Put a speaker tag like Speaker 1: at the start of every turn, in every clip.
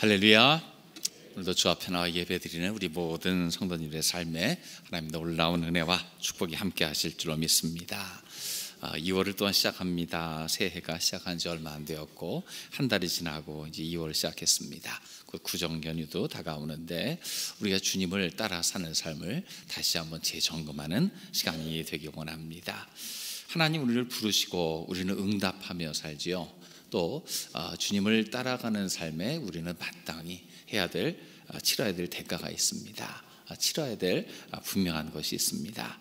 Speaker 1: 할렐루야. 오늘도 주 앞에 나와 예배드리는 우리 모든 성도님들의 삶에 하나님 놀라운 은혜와 축복이 함께 하실 줄로 믿습니다. 2월을 아, 또한 시작합니다. 새해가 시작한 지 얼마 안 되었고 한 달이 지나고 이제 2월 시작했습니다. 그 구정 연휴도 다가오는데 우리가 주님을 따라 사는 삶을 다시 한번 재점검하는 시간이 되기 원합니다. 하나님 우리를 부르시고 우리는 응답하며 살지요. 또 어, 주님을 따라가는 삶에 우리는 마땅히 해야 될 어, 치러야 될 대가가 있습니다. 어, 치러야 될 분명한 것이 있습니다.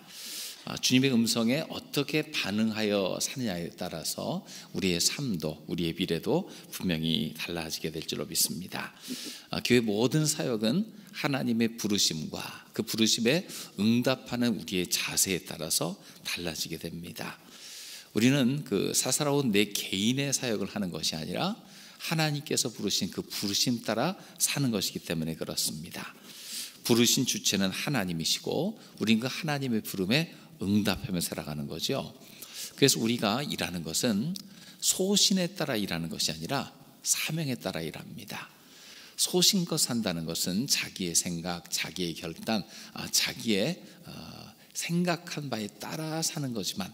Speaker 1: 주님의 음성에 어떻게 반응하여 사느냐에 따라서 우리의 삶도 우리의 미래도 분명히 달라지게 될 줄로 믿습니다. 교회 모든 사역은 하나님의 부르심과 그 부르심에 응답하는 우리의 자세에 따라서 달라지게 됩니다. 우리는 그 사사로운 내 개인의 사역을 하는 것이 아니라 하나님께서 부르신 그 부르심 따라 사는 것이기 때문에 그렇습니다. 부르신 주체는 하나님이시고 우리는 그 하나님의 부름에 응답하며 살아가는 거죠. 그래서 우리가 일하는 것은 소신에 따라 일하는 것이 아니라 사명에 따라 일합니다. 소신껏 산다는 것은 자기의 생각, 자기의 결단, 아, 자기의 어, 생각한 바에 따라 사는 거지만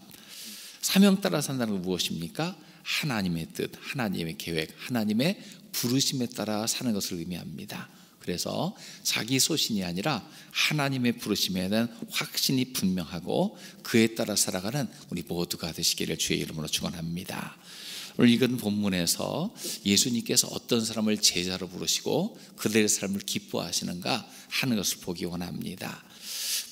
Speaker 1: 사명 따라 산다는 건 무엇입니까? 하나님의 뜻, 하나님의 계획, 하나님의 부르심에 따라 사는 것을 의미합니다. 그래서 자기 소신이 아니라 하나님의 부르심에 대한 확신이 분명하고 그에 따라 살아가는 우리 모두가 되시기를 주의 이름으로 축원합니다. 오늘 읽은 본문에서 예수님께서 어떤 사람을 제자로 부르시고 그들의 삶을 기뻐하시는가 하는 것을 보기 원합니다.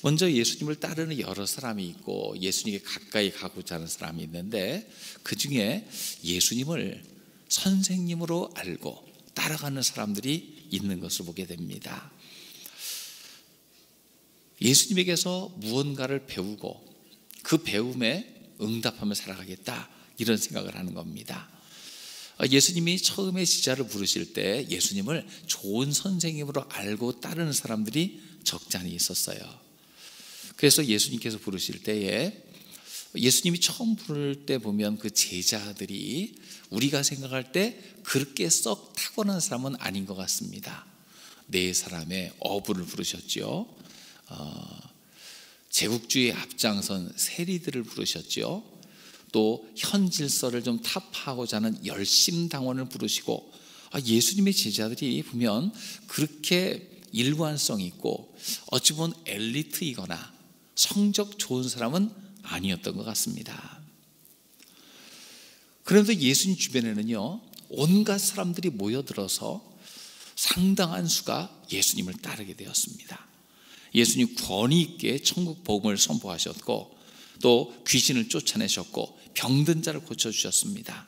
Speaker 1: 먼저 예수님을 따르는 여러 사람이 있고 예수님께 가까이 가고자 하는 사람이 있는데 그 중에 예수님을 선생님으로 알고 따라가는 사람들이 있는 것을 보게 됩니다. 예수님에게서 무언가를 배우고 그 배움에 응답하며 살아가겠다 이런 생각을 하는 겁니다. 예수님이 처음에 지자를 부르실 때 예수님을 좋은 선생님으로 알고 따르는 사람들이 적잖이 있었어요. 그래서 예수님께서 부르실 때에 예수님이 처음 부를 때 보면 그 제자들이 우리가 생각할 때 그렇게 썩 타고난 사람은 아닌 것 같습니다. 네 사람의 어부를 부르셨죠. 어, 제국주의 앞장선 세리들을 부르셨죠. 또 현질서를 좀 타파하고자 하는 열심당원을 부르시고 아, 예수님의 제자들이 보면 그렇게 일관성 있고 어찌 보면 엘리트이거나 성적 좋은 사람은 아니었던 것 같습니다. 그런데 예수님 주변에는요, 온갖 사람들이 모여들어서 상당한 수가 예수님을 따르게 되었습니다. 예수님 권위 있게 천국 복음을 선포하셨고, 또 귀신을 쫓아내셨고, 병든 자를 고쳐주셨습니다.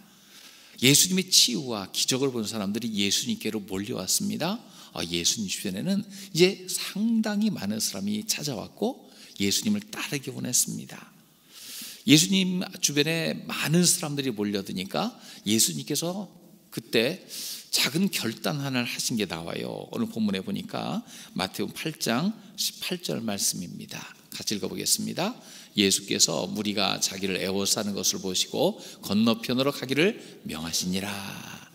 Speaker 1: 예수님의 치유와 기적을 본 사람들이 예수님께로 몰려왔습니다. 아, 예수님 주변에는 이제 상당히 많은 사람이 찾아왔고, 예수님을 따르기 원했습니다. 예수님 주변에 많은 사람들이 몰려드니까 예수님께서 그때 작은 결단 하나를 하신 게 나와요. 오늘 본문에 보니까 마태복 8장 18절 말씀입니다. 같이 읽어보겠습니다. 예수께서 무리가 자기를 애워싸는 것을 보시고 건너편으로 가기를 명하시니라.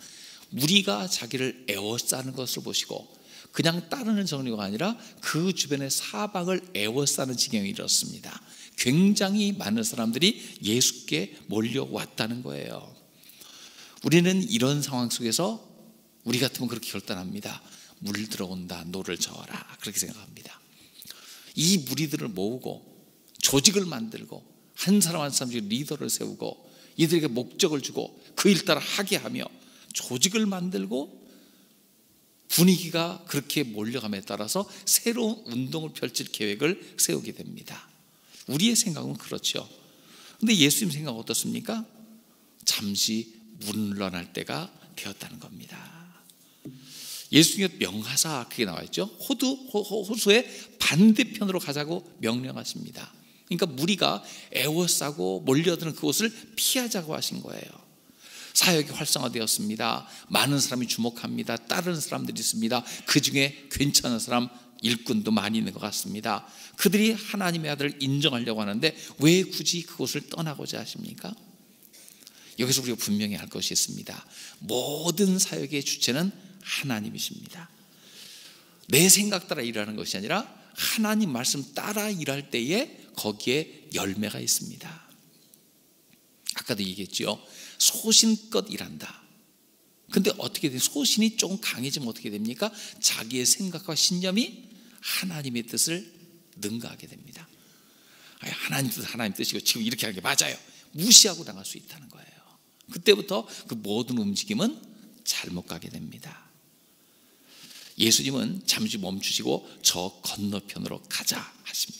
Speaker 1: 무리가 자기를 에워싸는 것을 보시고 그냥 따르는 정도가 아니라 그 주변의 사방을 에워싸는 지경이 이렇습니다. 굉장히 많은 사람들이 예수께 몰려왔다는 거예요. 우리는 이런 상황 속에서 우리 같으면 그렇게 결단합니다. 물 들어온다, 노를 저어라. 그렇게 생각합니다. 이 무리들을 모으고 조직을 만들고 한 사람 한 사람씩 리더를 세우고 이들에게 목적을 주고 그 일 따라 하게 하며 조직을 만들고 분위기가 그렇게 몰려감에 따라서 새로운 운동을 펼칠 계획을 세우게 됩니다. 우리의 생각은 그렇죠. 근데 예수님 생각 어떻습니까? 잠시 물러날 때가 되었다는 겁니다. 예수님의 명하사 그게 나와 있죠. 호두 호수의 반대편으로 가자고 명령하십니다. 그러니까 무리가 애워싸고 몰려드는 그곳을 피하자고 하신 거예요. 사역이 활성화되었습니다. 많은 사람이 주목합니다. 따르는 사람들이 있습니다. 그 중에 괜찮은 사람 일꾼도 많이 있는 것 같습니다. 그들이 하나님의 아들을 인정하려고 하는데 왜 굳이 그곳을 떠나고자 하십니까? 여기서 우리가 분명히 알 것이 있습니다. 모든 사역의 주체는 하나님이십니다. 내 생각 따라 일하는 것이 아니라 하나님 말씀 따라 일할 때에 거기에 열매가 있습니다. 아까도 얘기했죠. 소신껏 일한다. 근데 어떻게 돼? 소신이 조금 강해지면 어떻게 됩니까? 자기의 생각과 신념이 하나님의 뜻을 능가하게 됩니다. 하나님 뜻, 하나님 뜻이고 지금 이렇게 하는 게 맞아요. 무시하고 나갈 수 있다는 거예요. 그때부터 그 모든 움직임은 잘못 가게 됩니다. 예수님은 잠시 멈추시고 저 건너편으로 가자 하십니다.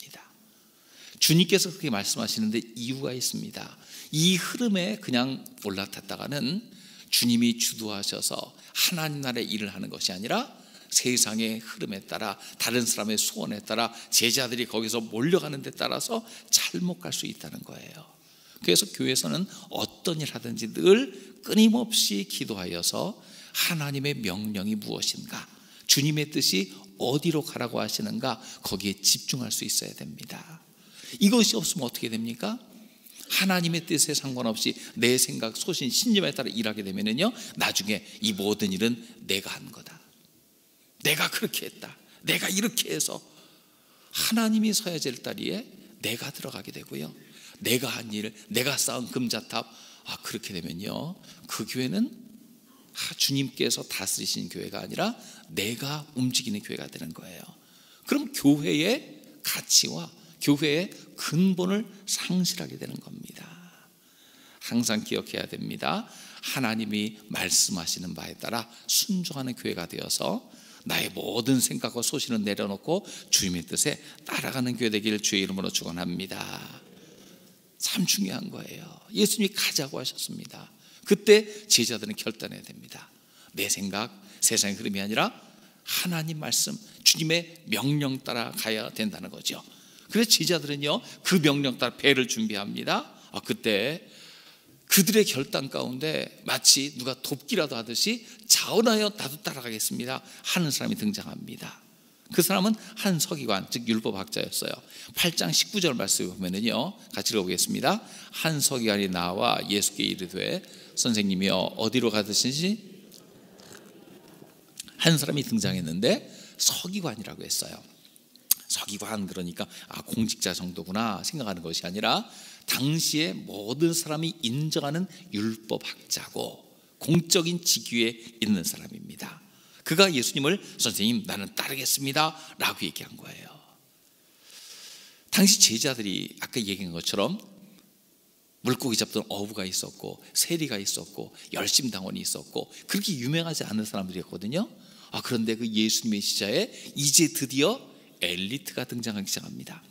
Speaker 1: 주님께서 그렇게 말씀하시는데 이유가 있습니다. 이 흐름에 그냥 올라탔다가는 주님이 주도하셔서 하나님 나라의 일을 하는 것이 아니라 세상의 흐름에 따라 다른 사람의 소원에 따라 제자들이 거기서 몰려가는 데 따라서 잘못 갈 수 있다는 거예요. 그래서 교회에서는 어떤 일 하든지 늘 끊임없이 기도하여서 하나님의 명령이 무엇인가, 주님의 뜻이 어디로 가라고 하시는가, 거기에 집중할 수 있어야 됩니다. 이것이 없으면 어떻게 됩니까? 하나님의 뜻에 상관없이 내 생각, 소신, 신념에 따라 일하게 되면요, 나중에 이 모든 일은 내가 한 거다. 내가 그렇게 했다. 내가 이렇게 해서 하나님이 서야 될 다리에 내가 들어가게 되고요. 내가 한 일, 내가 쌓은 금자탑, 아, 그렇게 되면요. 그 교회는 주님께서 다스리신 교회가 아니라 내가 움직이는 교회가 되는 거예요. 그럼 교회의 가치와 교회의 근본을 상실하게 되는 겁니다. 항상 기억해야 됩니다. 하나님이 말씀하시는 바에 따라 순종하는 교회가 되어서 나의 모든 생각과 소신을 내려놓고 주님의 뜻에 따라가는 교회 되기를 주의 이름으로 축원합니다. 참 중요한 거예요. 예수님이 가자고 하셨습니다. 그때 제자들은 결단해야 됩니다. 내 생각, 세상의 흐름이 아니라 하나님 말씀, 주님의 명령 따라 가야 된다는 거죠. 그래서 제자들은요, 그 명령 따라 배를 준비합니다. 아, 그때 그들의 결단 가운데 마치 누가 돕기라도 하듯이 자원하여 나도 따라가겠습니다 하는 사람이 등장합니다. 그 사람은 한 서기관, 즉 율법학자였어요. 8장 19절 말씀을 보면은요, 같이 읽어보겠습니다. 한 서기관이 나와 예수께 이르되 선생님이여 어디로 가듯이한 사람이 등장했는데 서기관이라고 했어요. 서기관 그러니까 아 공직자 정도구나 생각하는 것이 아니라 당시에 모든 사람이 인정하는 율법학자고 공적인 직위에 있는 사람입니다. 그가 예수님을 선생님 나는 따르겠습니다 라고 얘기한 거예요. 당시 제자들이 아까 얘기한 것처럼 물고기 잡던 어부가 있었고 세리가 있었고 열심당원이 있었고 그렇게 유명하지 않은 사람들이었거든요. 아 그런데 그 예수님의 시자에 이제 드디어 엘리트가 등장하기 시작합니다.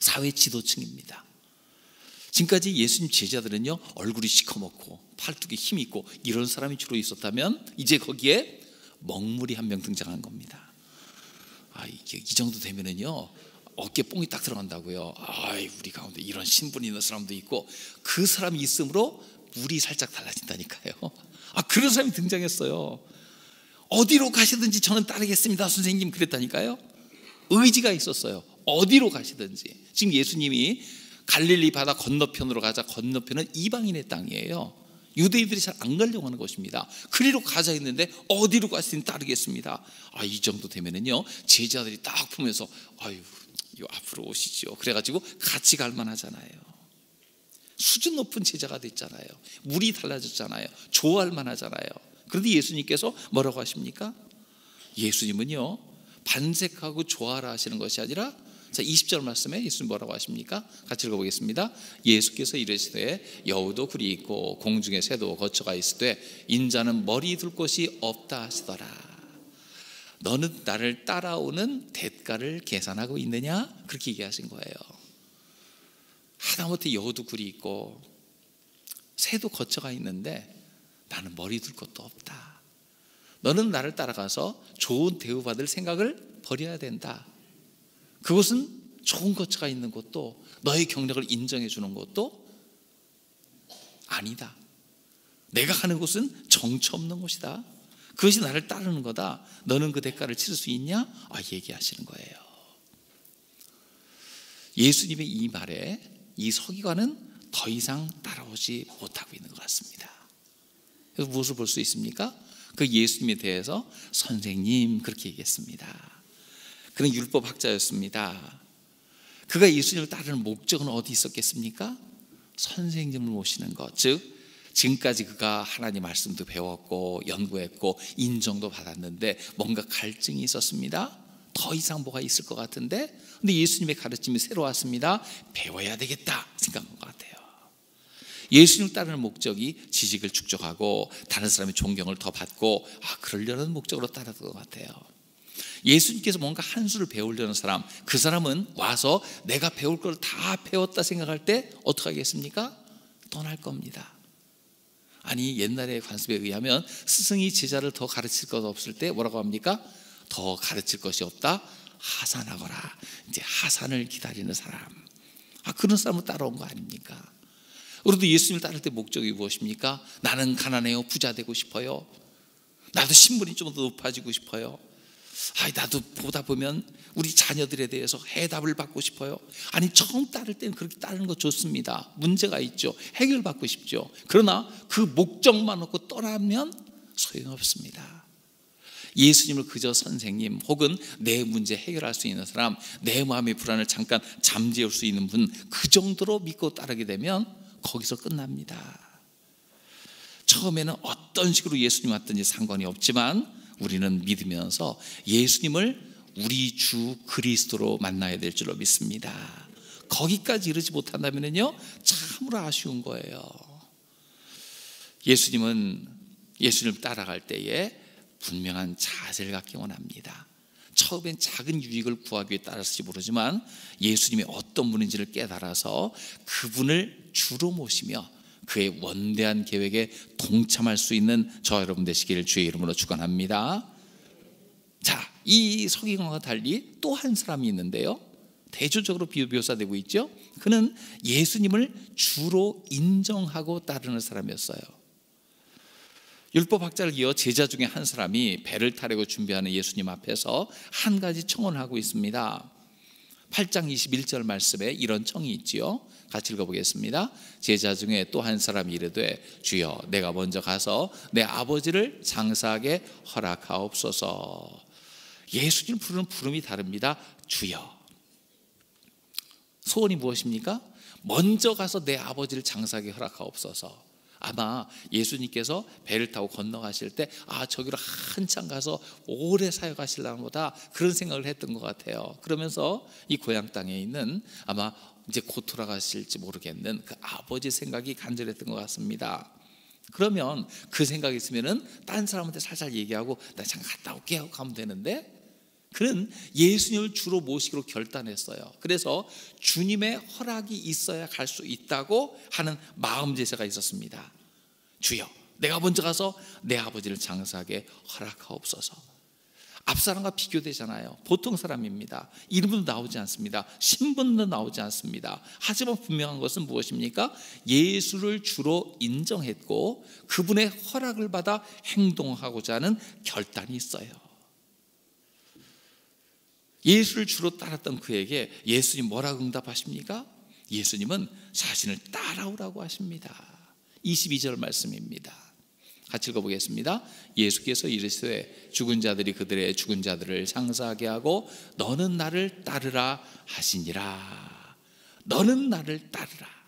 Speaker 1: 사회 지도층입니다. 지금까지 예수님 제자들은요 얼굴이 시커멓고 팔뚝에 힘 있고 이런 사람이 주로 있었다면 이제 거기에 먹물이 한 명 등장한 겁니다. 아 이게 이 정도 되면은요 어깨 뽕이 딱 들어간다고요. 아 우리 가운데 이런 신분 있는 사람도 있고 그 사람이 있으므로 물이 살짝 달라진다니까요. 아 그런 사람이 등장했어요. 어디로 가시든지 저는 따르겠습니다, 선생님 그랬다니까요. 의지가 있었어요. 어디로 가시든지. 지금 예수님이 갈릴리 바다 건너편으로 가자 건너편은 이방인의 땅이에요. 유대인들이 잘 안 가려고 하는 것입니다. 그리로 가자 했는데 어디로 가시든 따르겠습니다. 아, 이 정도 되면은요, 제자들이 딱 보면서, 아유, 이 앞으로 오시죠. 그래 가지고 같이 갈 만하잖아요. 수준 높은 제자가 됐잖아요. 물이 달라졌잖아요. 좋아할 만하잖아요. 그런데 예수님께서 뭐라고 하십니까? 예수님은요, 반색하고 좋아라 하시는 것이 아니라 자, 20절 말씀에 예수님 뭐라고 하십니까? 같이 읽어보겠습니다. 예수께서 이르시되 여우도 굴이 있고 공중에 새도 거처가 있으되 인자는 머리 둘 곳이 없다 하시더라. 너는 나를 따라오는 대가를 계산하고 있느냐? 그렇게 얘기하신 거예요. 하다못해 여우도 굴이 있고 새도 거처가 있는데 나는 머리 둘 곳도 없다. 너는 나를 따라가서 좋은 대우받을 생각을 버려야 된다. 그것은 좋은 거처가 있는 것도 너의 경력을 인정해 주는 것도 아니다. 내가 가는 곳은 정처 없는 곳이다. 그것이 나를 따르는 거다. 너는 그 대가를 치를 수 있냐? 아, 얘기하시는 거예요. 예수님의 이 말에 이 서기관은 더 이상 따라오지 못하고 있는 것 같습니다. 그래서 무엇을 볼 수 있습니까? 그 예수님에 대해서 선생님 그렇게 얘기했습니다. 그는 율법 학자였습니다. 그가 예수님을 따르는 목적은 어디 있었겠습니까? 선생님을 모시는 것. 즉, 지금까지 그가 하나님 말씀도 배웠고, 연구했고, 인정도 받았는데, 뭔가 갈증이 있었습니다. 더 이상 뭐가 있을 것 같은데, 근데 예수님의 가르침이 새로 왔습니다. 배워야 되겠다 생각한. 예수님을 따르는 목적이 지식을 축적하고 다른 사람의 존경을 더 받고 아 그러려는 목적으로 따르던 것 같아요. 예수님께서 뭔가 한 수를 배우려는 사람, 그 사람은 와서 내가 배울 걸 다 배웠다 생각할 때 어떻게 하겠습니까? 떠날 겁니다. 아니 옛날의 관습에 의하면 스승이 제자를 더 가르칠 것 없을 때 뭐라고 합니까? 더 가르칠 것이 없다. 하산하거라. 이제 하산을 기다리는 사람. 아 그런 사람을 따라온 거 아닙니까? 우리도 예수님을 따를 때 목적이 무엇입니까? 나는 가난해요. 부자 되고 싶어요. 나도 신분이 좀 더 높아지고 싶어요. 아, 나도 보다 보면 우리 자녀들에 대해서 해답을 받고 싶어요. 아니 처음 따를 때는 그렇게 따르는 거 좋습니다. 문제가 있죠. 해결받고 싶죠. 그러나 그 목적만 놓고 떠나면 소용없습니다. 예수님을 그저 선생님 혹은 내 문제 해결할 수 있는 사람, 내 마음의 불안을 잠깐 잠재울 수 있는 분 그 정도로 믿고 따르게 되면 거기서 끝납니다. 처음에는 어떤 식으로 예수님 왔든지 상관이 없지만 우리는 믿으면서 예수님을 우리 주 그리스도로 만나야 될 줄로 믿습니다. 거기까지 이르지 못한다면요 참으로 아쉬운 거예요. 예수님은 예수님을 따라갈 때에 분명한 자세를 갖기 원합니다. 처음엔 작은 유익을 구하기 위해 따랐을지 모르지만 예수님이 어떤 분인지를 깨달아서 그분을 주로 모시며 그의 원대한 계획에 동참할 수 있는 저 여러분 되시기를 주의 이름으로 축원합니다. 자, 이 서기관과 달리 또 한 사람이 있는데요. 대조적으로 묘사되고 있죠. 그는 예수님을 주로 인정하고 따르는 사람이었어요. 율법학자를 이어 제자 중에 한 사람이 배를 타려고 준비하는 예수님 앞에서 한 가지 청원을 하고 있습니다. 8장 21절 말씀에 이런 청이 있지요. 같이 읽어보겠습니다. 제자 중에 또 한 사람이 이르되 주여 내가 먼저 가서 내 아버지를 장사하게 허락하옵소서. 예수님 부르는 부름이 다릅니다. 주여. 소원이 무엇입니까? 먼저 가서 내 아버지를 장사하게 허락하옵소서. 아마 예수님께서 배를 타고 건너가실 때, 아, 저기로 한참 가서 오래 사역하실라는 보다 그런 생각을 했던 것 같아요. 그러면서 이 고향 땅에 있는 아마 이제 곧 돌아가실지 모르겠는 그 아버지 생각이 간절했던 것 같습니다. 그러면 그 생각이 있으면은 딴 사람한테 살살 얘기하고 나 잠깐 갔다 올게 하고 가면 되는데 그는 예수님을 주로 모시기로 결단했어요. 그래서 주님의 허락이 있어야 갈 수 있다고 하는 마음 제세가 있었습니다. 주여, 내가 먼저 가서 내 아버지를 장사하게 허락하옵소서. 앞 사람과 비교되잖아요. 보통 사람입니다. 이름도 나오지 않습니다. 신분도 나오지 않습니다. 하지만 분명한 것은 무엇입니까? 예수를 주로 인정했고 그분의 허락을 받아 행동하고자 하는 결단이 있어요. 예수를 주로 따랐던 그에게 예수님 뭐라고 응답하십니까? 예수님은 자신을 따라오라고 하십니다. 22절 말씀입니다. 같이 읽어보겠습니다. 예수께서 이르시되 죽은 자들이 그들의 죽은 자들을 상사하게 하고 너는 나를 따르라 하시니라. 너는 나를 따르라.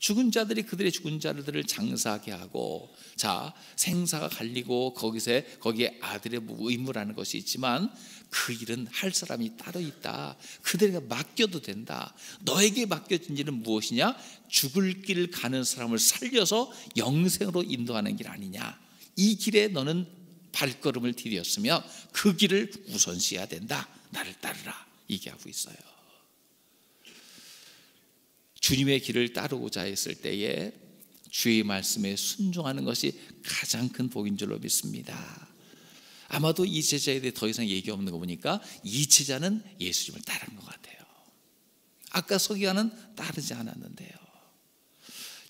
Speaker 1: 죽은 자들이 그들의 죽은 자들을 장사하게 하고 자 생사가 갈리고 거기서 거기에 아들의 의무라는 것이 있지만 그 일은 할 사람이 따로 있다. 그들에게 맡겨도 된다. 너에게 맡겨진 일은 무엇이냐? 죽을 길 가는 사람을 살려서 영생으로 인도하는 길 아니냐? 이 길에 너는 발걸음을 디뎠으며 그 길을 우선시해야 된다. 나를 따르라. 얘기하고 있어요. 주님의 길을 따르고자 했을 때에 주의 말씀에 순종하는 것이 가장 큰 복인 줄로 믿습니다. 아마도 이 제자에 대해 더 이상 얘기 없는 거 보니까 이 제자는 예수님을 따른 것 같아요. 아까 서기관은 따르지 않았는데요.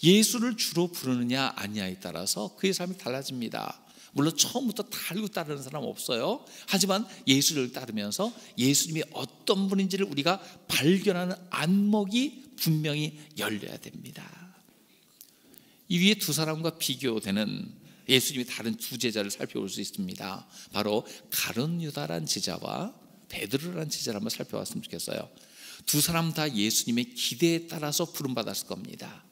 Speaker 1: 예수를 주로 부르느냐 아니냐에 따라서 그의 삶이 달라집니다. 물론 처음부터 달고 따르는 사람 없어요. 하지만 예수를 따르면서 예수님이 어떤 분인지를 우리가 발견하는 안목이 분명히 열려야 됩니다. 이 위에 두 사람과 비교되는 예수님이 다른 두 제자를 살펴볼 수 있습니다. 바로 가론 유다란 제자와 베드로란 제자를 한번 살펴봤으면 좋겠어요. 두 사람 다 예수님의 기대에 따라서 부름 받았을 겁니다.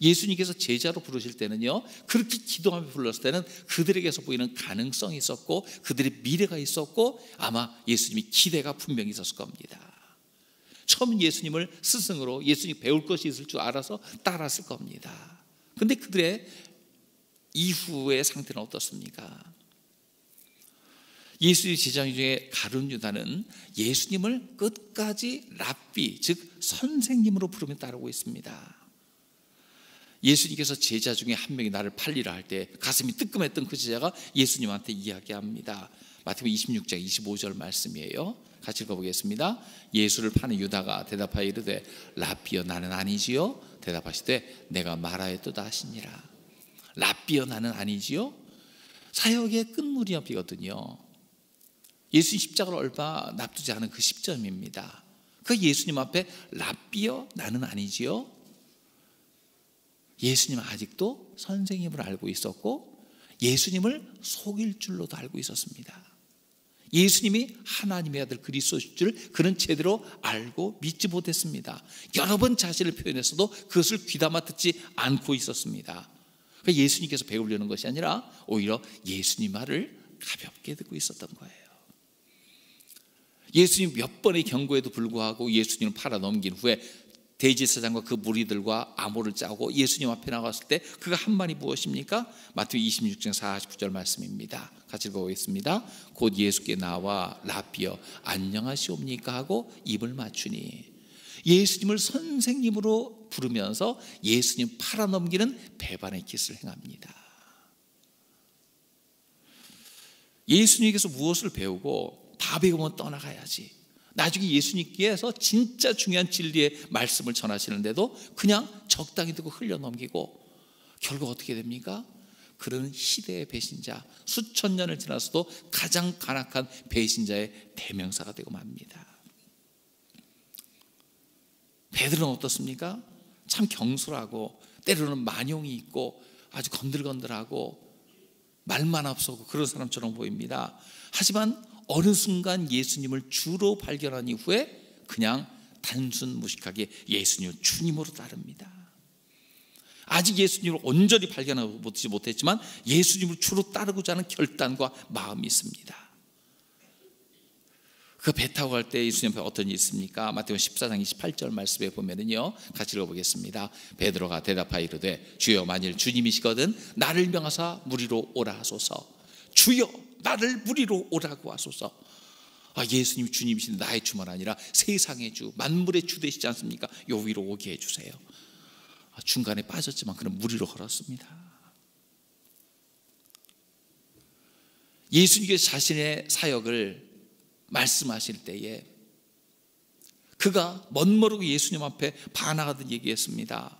Speaker 1: 예수님께서 제자로 부르실 때는요, 그렇게 기도하며 불렀을 때는 그들에게서 보이는 가능성이 있었고, 그들의 미래가 있었고, 아마 예수님이 기대가 분명히 있었을 겁니다. 처음 예수님을 스승으로 예수님 배울 것이 있을 줄 알아서 따랐을 겁니다. 근데 그들의 이후의 상태는 어떻습니까? 예수의 제자 중에 가룟 유다는 예수님을 끝까지 랍비 즉 선생님으로 부르며 따르고 있습니다. 예수님께서 제자 중에 한 명이 나를 팔리라 할 때 가슴이 뜨끔했던 그 제자가 예수님한테 이야기합니다. 마태복음 26장 25절 말씀이에요. 같이 읽어보겠습니다. 예수를 파는 유다가 대답하여 이르되 라비여 나는 아니지요. 대답하시되 내가 말하였도다 하시니라. 라비여 나는 아니지요. 사역의 끝무렵이거든요. 예수님 십자가를 얼마 납두지 않은 그 시점입니다. 그 예수님 앞에 라비여 나는 아니지요. 예수님은 아직도 선생님을 알고 있었고 예수님을 속일 줄로도 알고 있었습니다. 예수님이 하나님의 아들 그리스도실 줄 그는 제대로 알고 믿지 못했습니다. 여러 번 자신을 표현했어도 그것을 귀담아 듣지 않고 있었습니다. 예수님께서 배우려는 것이 아니라 오히려 예수님 말을 가볍게 듣고 있었던 거예요. 예수님 몇 번의 경고에도 불구하고 예수님을 팔아 넘긴 후에 대지사장과 그 무리들과 암호를 짜고 예수님 앞에 나갔을 때 그가 한 말이 무엇입니까? 마태복 26장 49절 말씀입니다. 같이 읽어보겠습니다. 곧 예수께 나와 라비어 안녕하시옵니까 하고 입을 맞추니 예수님을 선생님으로 부르면서 예수님 팔아넘기는 배반의 기술을 행합니다. 예수님께서 무엇을 배우고 다 배우면 떠나가야지. 나중에 예수님께서 진짜 중요한 진리의 말씀을 전하시는데도 그냥 적당히 듣고 흘려 넘기고 결국 어떻게 됩니까? 그런 시대의 배신자, 수천 년을 지나서도 가장 간악한 배신자의 대명사가 되고 맙니다. 베드로는 어떻습니까? 참 경솔하고 때로는 만용이 있고 아주 건들건들하고 말만 앞서고 그런 사람처럼 보입니다. 하지만 어느 순간 예수님을 주로 발견한 이후에 그냥 단순 무식하게 예수님을 주님으로 따릅니다. 아직 예수님을 온전히 발견하지 못했지만 예수님을 주로 따르고자 하는 결단과 마음이 있습니다. 그 배 타고 갈 때 예수님 앞에 어떤 일이 있습니까? 마태복음 14장 28절 말씀에 보면은요. 같이 읽어보겠습니다. 베드로가 대답하여 이르되 주여 만일 주님이시거든 나를 명하사 무리로 오라 하소서. 주여 나를 무리로 오라고 하소서. 아, 예수님 주님이신 나의 주만 아니라 세상의 주, 만물의 주 되시지 않습니까? 요 위로 오게 해주세요. 아, 중간에 빠졌지만 그는 무리로 걸었습니다. 예수님께서 자신의 사역을 말씀하실 때에 그가 멋모르고 예수님 앞에 반항하듯 얘기했습니다.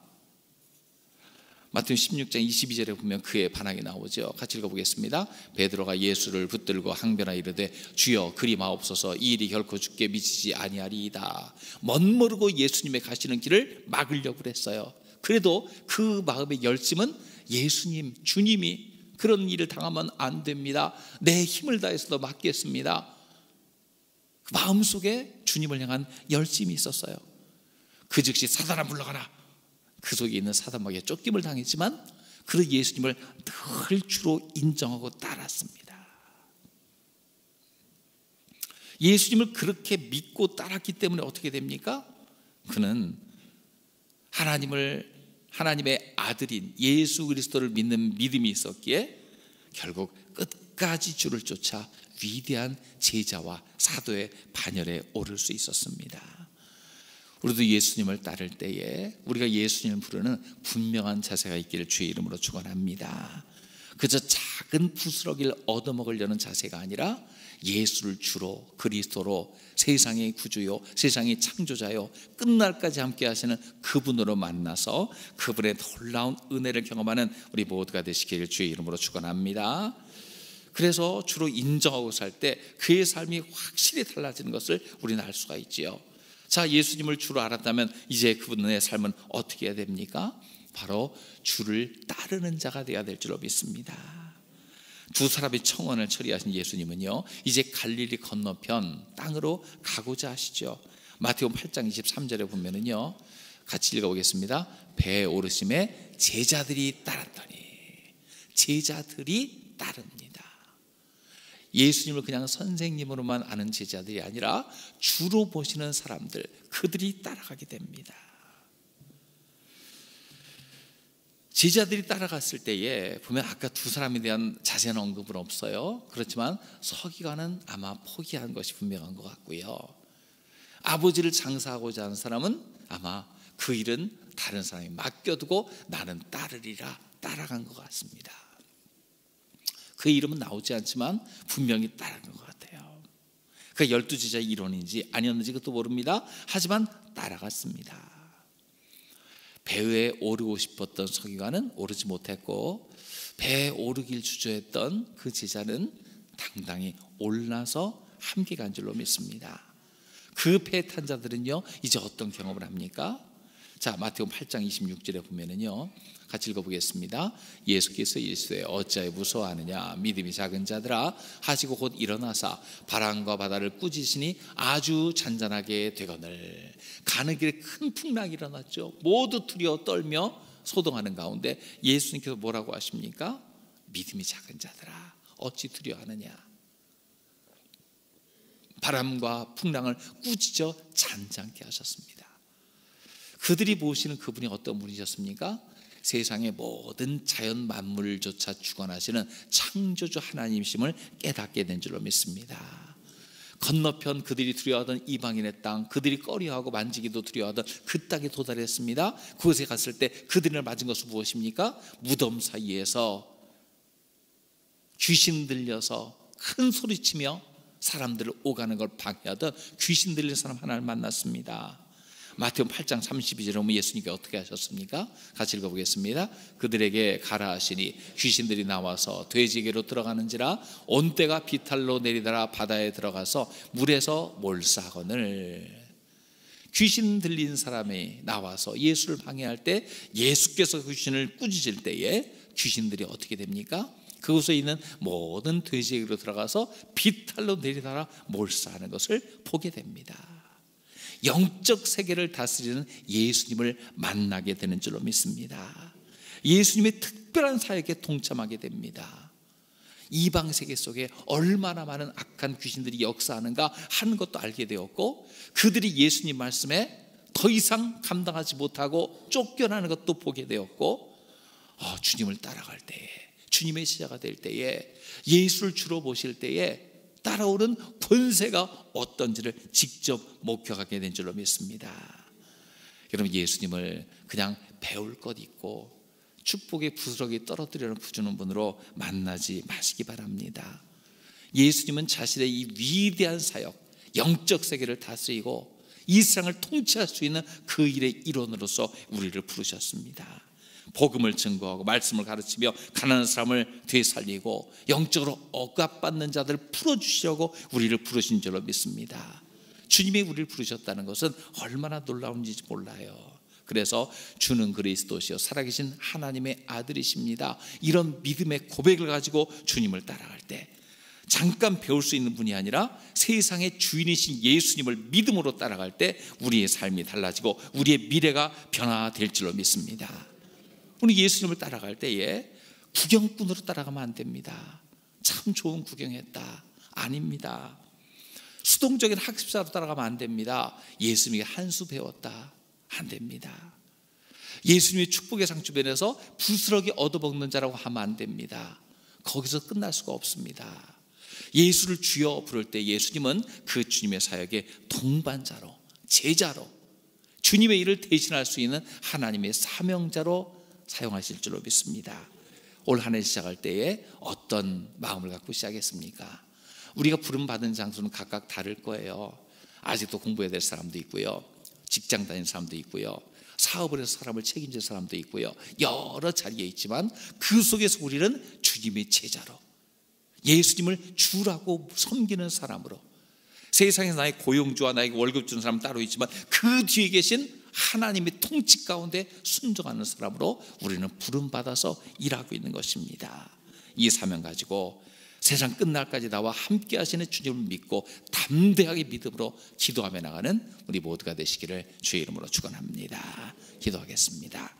Speaker 1: 마태복 16장 22절에 보면 그의 반항이 나오죠. 같이 읽어보겠습니다. 베드로가 예수를 붙들고 항변하 이르되 주여 그리 마옵소서 이 일이 결코 죽게 미치지 아니하리이다. 멋모르고 예수님의 가시는 길을 막으려고 그랬어요. 그래도 그 마음의 열심은 예수님, 주님이 그런 일을 당하면 안 됩니다. 내 힘을 다해서도 막겠습니다. 그 마음속에 주님을 향한 열심이 있었어요. 그 즉시 사단아 물러가라. 그 속에 있는 사단마귀에 쫓김을 당했지만 그 예수님을 늘 주로 인정하고 따랐습니다. 예수님을 그렇게 믿고 따랐기 때문에 어떻게 됩니까? 그는 하나님을 하나님의 아들인 예수 그리스도를 믿는 믿음이 있었기에 결국 끝까지 주를 쫓아 위대한 제자와 사도의 반열에 오를 수 있었습니다. 우리도 예수님을 따를 때에 우리가 예수님을 부르는 분명한 자세가 있기를 주의 이름으로 축원합니다. 그저 작은 부스러기를 얻어먹으려는 자세가 아니라 예수를 주로 그리스도로 세상의 구주요 세상의 창조자요 끝날까지 함께 하시는 그분으로 만나서 그분의 놀라운 은혜를 경험하는 우리 모두가 되시기를 주의 이름으로 축원합니다. 그래서 주로 인정하고 살 때 그의 삶이 확실히 달라지는 것을 우리는 알 수가 있지요. 자, 예수님을 주로 알았다면 이제 그분의 삶은 어떻게 해야 됩니까? 바로 주를 따르는 자가 되어야 될 줄로 믿습니다. 두 사람의 청원을 처리하신 예수님은요 이제 갈릴리 건너편 땅으로 가고자 하시죠 마태오 8장 23절에 보면은요 같이 읽어보겠습니다 배에 오르심에 제자들이 따랐더니 제자들이 따릅니다 예수님을 그냥 선생님으로만 아는 제자들이 아니라 주로 보시는 사람들 그들이 따라가게 됩니다 제자들이 따라갔을 때에 보면 아까 두 사람에 대한 자세한 언급은 없어요. 그렇지만 서기관은 아마 포기한 것이 분명한 것 같고요. 아버지를 장사하고자 하는 사람은 아마 그 일은 다른 사람이 맡겨두고 나는 따르리라 따라간 것 같습니다. 그 이름은 나오지 않지만 분명히 따라간 것 같아요. 그 열두 제자의 일원인지 아니었는지 그것도 모릅니다. 하지만 따라갔습니다. 배에 오르고 싶었던 서기관은 오르지 못했고 배에 오르길 주저했던 그 제자는 당당히 올라서 함께 간 줄로 믿습니다. 그 배 탄 자들은요 이제 어떤 경험을 합니까? 자 마태오 8장 26절에 보면은요 같이 읽어보겠습니다. 예수께서 이르시되 어찌하여 무서워하느냐 믿음이 작은 자들아 하시고 곧 일어나사 바람과 바다를 꾸짖으니 아주 잔잔하게 되거늘 가는 길에 큰 풍랑이 일어났죠. 모두 두려워 떨며 소동하는 가운데 예수님께서 뭐라고 하십니까? 믿음이 작은 자들아 어찌 두려워하느냐 바람과 풍랑을 꾸짖어 잔잔케 하셨습니다. 그들이 보시는 그분이 어떤 분이셨습니까? 세상의 모든 자연 만물조차 주관하시는 창조주 하나님심을 깨닫게 된 줄로 믿습니다. 건너편 그들이 두려워하던 이방인의 땅, 그들이 꺼려하고 만지기도 두려워하던 그 땅에 도달했습니다. 그곳에 갔을 때 그들을 맞은 것은 무엇입니까? 무덤 사이에서 귀신 들려서 큰 소리치며 사람들을 오가는 걸 방해하던 귀신 들린 사람 하나를 만났습니다. 마태오 8장 32절에 보면 예수님께 어떻게 하셨습니까? 같이 읽어보겠습니다. 그들에게 가라 하시니 귀신들이 나와서 돼지에게로 들어가는지라 온 때가 비탈로 내리다라 바다에 들어가서 물에서 몰사거늘 귀신 들린 사람이 나와서 예수를 방해할 때 예수께서 귀신을 꾸짖을 때에 귀신들이 어떻게 됩니까? 그곳에 있는 모든 돼지에게로 들어가서 비탈로 내리다라 몰사하는 것을 보게 됩니다. 영적 세계를 다스리는 예수님을 만나게 되는 줄로 믿습니다. 예수님의 특별한 사역에 동참하게 됩니다. 이방 세계 속에 얼마나 많은 악한 귀신들이 역사하는가 하는 것도 알게 되었고 그들이 예수님 말씀에 더 이상 감당하지 못하고 쫓겨나는 것도 보게 되었고 어, 주님을 따라갈 때에 주님의 시자가 될 때에 예수를 주로 보실 때에 따라오는 권세가 어떤지를 직접 목격하게 된 줄로 믿습니다. 여러분 예수님을 그냥 배울 것 있고 축복의 부스러기 떨어뜨려 주는 분으로 만나지 마시기 바랍니다. 예수님은 자신의 이 위대한 사역, 영적 세계를 다스리고 이 세상을 통치할 수 있는 그 일의 일원으로서 우리를 부르셨습니다. 복음을 증거하고 말씀을 가르치며 가난한 사람을 되살리고 영적으로 억압받는 자들을 풀어주시려고 우리를 부르신 줄로 믿습니다. 주님이 우리를 부르셨다는 것은 얼마나 놀라운지 몰라요. 그래서 주는 그리스도시요 살아계신 하나님의 아들이십니다. 이런 믿음의 고백을 가지고 주님을 따라갈 때 잠깐 배울 수 있는 분이 아니라 세상의 주인이신 예수님을 믿음으로 따라갈 때 우리의 삶이 달라지고 우리의 미래가 변화될 줄로 믿습니다. 우리 예수님을 따라갈 때에 구경꾼으로 따라가면 안 됩니다. 참 좋은 구경했다. 아닙니다. 수동적인 학습자로 따라가면 안 됩니다. 예수님이 한 수 배웠다. 안 됩니다. 예수님의 축복의 상 주변에서 부스러기 얻어먹는 자라고 하면 안 됩니다. 거기서 끝날 수가 없습니다. 예수를 주여 부를 때 예수님은 그 주님의 사역의 동반자로, 제자로, 주님의 일을 대신할 수 있는 하나님의 사명자로 사용하실 줄로 믿습니다. 올 한 해 시작할 때에 어떤 마음을 갖고 시작했습니까? 우리가 부름 받은 장소는 각각 다를 거예요. 아직도 공부해야 될 사람도 있고요. 직장 다니는 사람도 있고요. 사업을 해서 사람을 책임질 사람도 있고요. 여러 자리에 있지만 그 속에서 우리는 주님의 제자로 예수님을 주라고 섬기는 사람으로 세상에서 나의 고용주와 나에게 월급 주는 사람 따로 있지만 그 뒤에 계신 하나님의 통치 가운데 순종하는 사람으로 우리는 부름받아서 일하고 있는 것입니다. 이 사명 가지고 세상 끝날까지 나와 함께 하시는 주님을 믿고 담대하게 믿음으로 기도하며 나가는 우리 모두가 되시기를 주의 이름으로 축원합니다. 기도하겠습니다.